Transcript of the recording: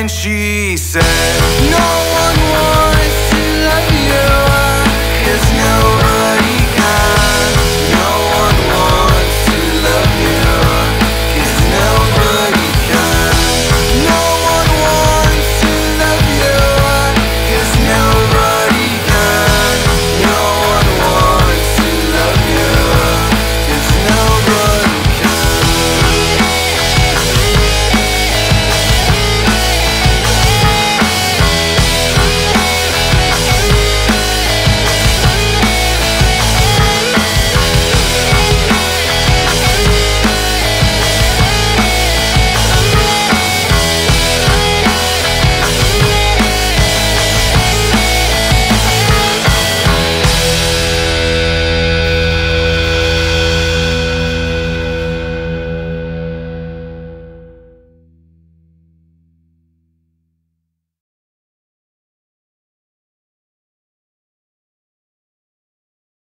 And she said